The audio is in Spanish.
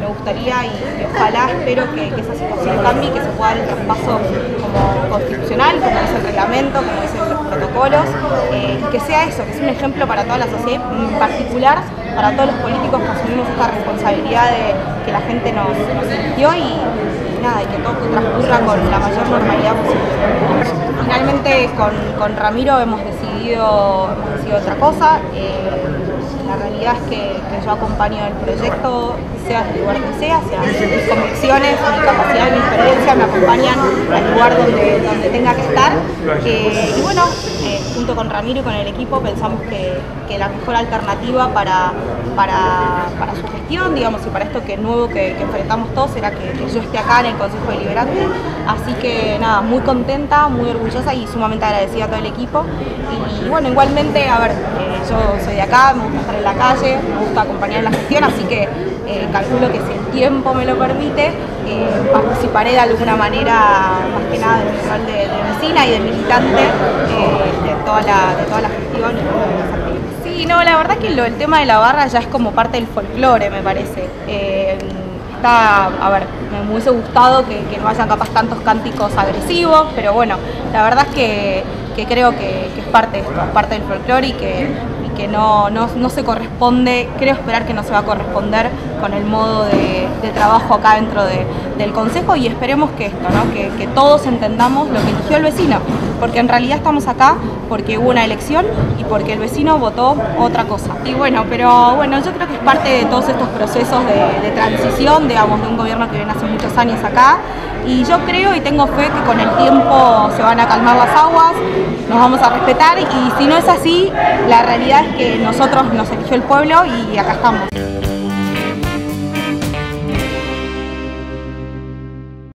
me gustaría y, ojalá espero que, esa situación cambie que se pueda dar el traspaso como constitucional, como dice el reglamento, como dicen los protocolos, eh, y que sea eso, que sea un ejemplo para toda la sociedad, en particular para todos los políticos que asumimos esta responsabilidad de que la gente nos, nos y, nada, y que todo transcurra con la mayor normalidad posible. Finalmente con, con Ramiro hemos decidido, hemos decidido otra cosa. Eh, la realidad es que, yo acompaño el proyecto, sea el lugar que sea, sea mis convicciones, mi capacidad, mi experiencia me acompañan al lugar donde, donde tenga que estar. y bueno, eh, junto con Ramiro y con el equipo pensamos que, la mejor alternativa para, para, su gestión, digamos, y para esto que nuevo que, enfrentamos todos era que, yo esté acá en el Consejo Deliberante. Así que nada, muy contenta, muy orgullosa y sumamente agradecida a todo el equipo. Y, bueno, igualmente, a ver, eh, yo soy de acá, me gusta estar en la calle, me gusta acompañar en la gestión, así que eh, calculo que si el tiempo me lo permite, eh, participaré de alguna manera, más que nada del rol de, vecina y de militante eh, de, toda la, de toda la gestión Sí, no, la verdad que el tema de la barra ya es como parte del folclore, me parece. está, a ver, me hubiese gustado que, no hayan capaz tantos cánticos agresivos, pero bueno, la verdad es que, creo que, es parte es parte del folclore y que que no, no, se corresponde, creo esperar que no se va a corresponder con el modo de, trabajo acá dentro del Consejo y esperemos que esto, ¿no? que, que todos entendamos lo que eligió el vecino, porque en realidad estamos acá porque hubo una elección y porque el vecino votó otra cosa. Y bueno, pero bueno, yo creo que es parte de todos estos procesos de, de transición, digamos, de un gobierno que viene hace muchos años acá y yo creo y tengo fe que con el tiempo se van a calmar las aguas, nos vamos a respetar y si no es así, la realidad es que nosotros nos eligió el pueblo y acá estamos.